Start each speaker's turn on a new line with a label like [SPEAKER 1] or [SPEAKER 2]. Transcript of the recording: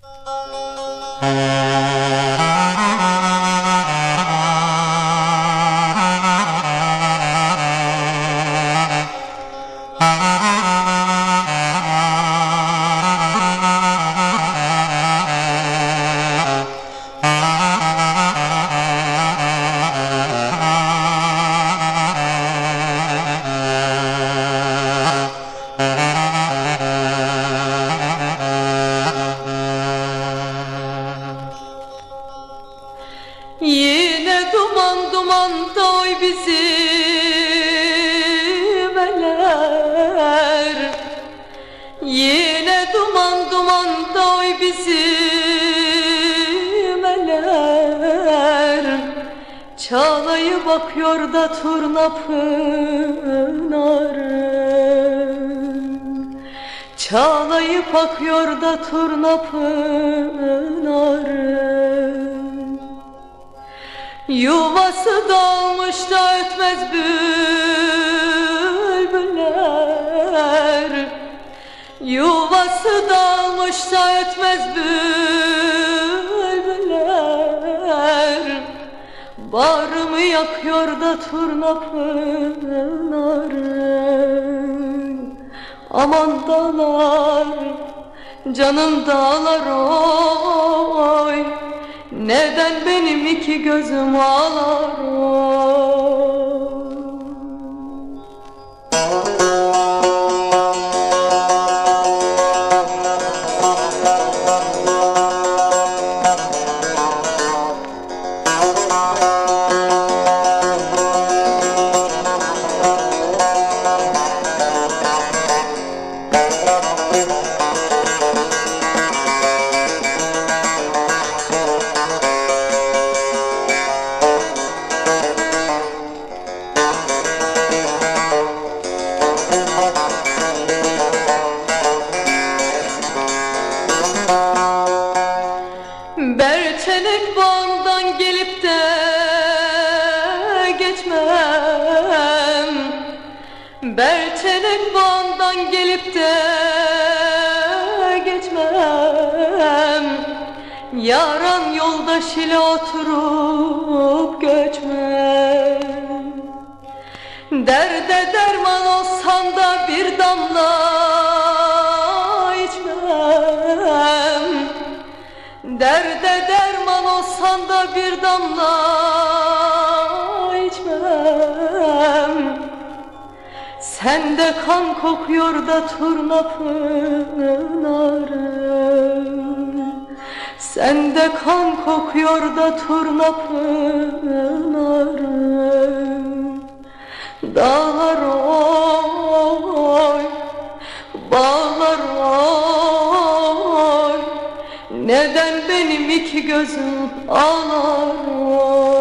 [SPEAKER 1] Ah Yine duman duman doy bizim eller. Yine duman duman doy bizim eller. Çağlayı bakıyor da turna pınarı. Çağlayı bakıyor da turna pınarı Yuvası dalmış da ötmez bülbüller. Yuvası dalmış da ötmez bülbüller. Bağrımı yakıyor da turna pınarı Aman dağlar, canım dağlar oy. Neden benim iki gözüm ağlar Berçenek bağından gelip de geçmem. Berçenek bağından gelip de geçmem. Yaran yoldaş ile oturup göçmem. Derde derman olsam da bir damla Derde derman olsan da bir damla içmem. Sende kan kokuyor da turna pınarı Sende kan kokuyor da turna pınarı Dağlar Neden benim iki gözüm ağlar?